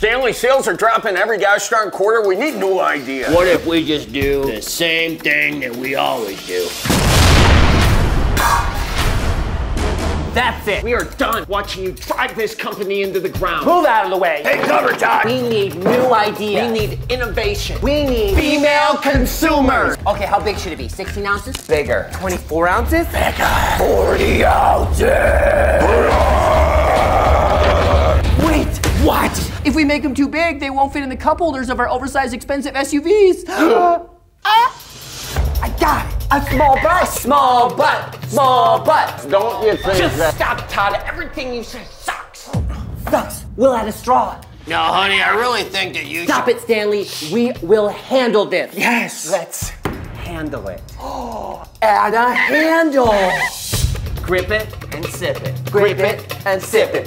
Stanley, sales are dropping every gosh darn quarter. We need new ideas. What if we just do the same thing that we always do? That's it. We are done watching you drive this company into the ground. Move out of the way. Take cover, Todd. We need new ideas. We need innovation. We need Female consumers. Okay, how big should it be? 16 ounces? Bigger. 24 ounces? Bigger. 40 ounces. If we make them too big, they won't fit in the cup holders of our oversized, expensive SUVs. ah, I got it. A small butt. Small butt. Small butt. Don't you think Just that? stop, Todd. Everything you say sucks. Sucks. We'll add a straw. No, honey, I really think that you Stop it, Stanley. We will handle this. Yes. Let's handle it. Add a handle. Grip it and sip it. Grip it and sip it.